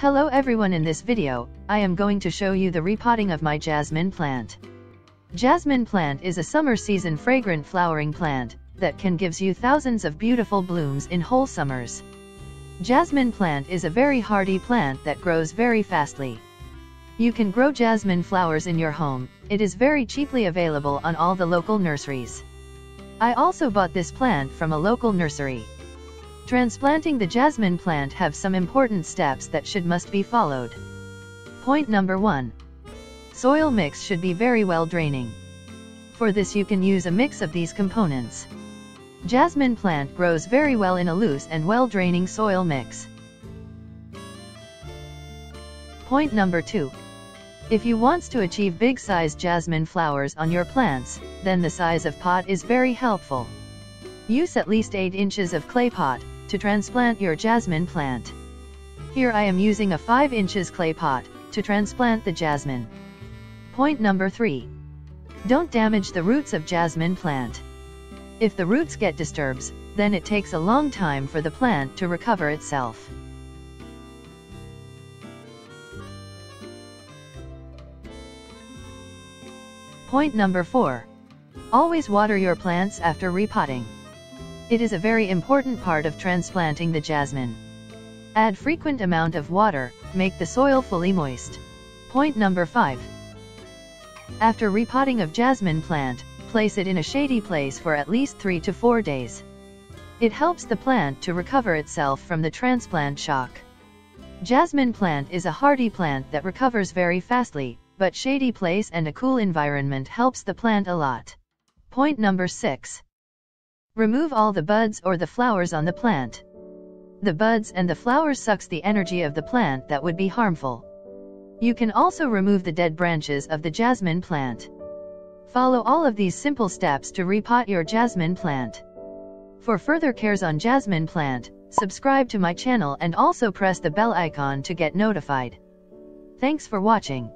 Hello everyone in this video, I am going to show you the repotting of my jasmine plant. Jasmine plant is a summer season fragrant flowering plant that can gives you thousands of beautiful blooms in whole summers. Jasmine plant is a very hardy plant that grows very fastly. You can grow jasmine flowers in your home, it is very cheaply available on all the local nurseries. I also bought this plant from a local nursery. Transplanting the jasmine plant have some important steps that should must be followed. Point number 1. Soil mix should be very well draining. For this you can use a mix of these components. Jasmine plant grows very well in a loose and well draining soil mix. Point number 2. If you wants to achieve big size jasmine flowers on your plants, then the size of pot is very helpful. Use at least 8 inches of clay pot, to transplant your jasmine plant. Here I am using a 5 inches clay pot, to transplant the jasmine. Point number 3. Don't damage the roots of jasmine plant. If the roots get disturbed, then it takes a long time for the plant to recover itself. Point number 4. Always water your plants after repotting. It is a very important part of transplanting the jasmine. Add frequent amount of water, make the soil fully moist. Point number 5. After repotting of jasmine plant, place it in a shady place for at least 3 to 4 days. It helps the plant to recover itself from the transplant shock. Jasmine plant is a hardy plant that recovers very fastly, but shady place and a cool environment helps the plant a lot. Point number 6. Remove all the buds or the flowers on the plant. The buds and the flowers sucks the energy of the plant that would be harmful. You can also remove the dead branches of the jasmine plant. Follow all of these simple steps to repot your jasmine plant. For further cares on jasmine plant, subscribe to my channel and also press the bell icon to get notified. Thanks for watching.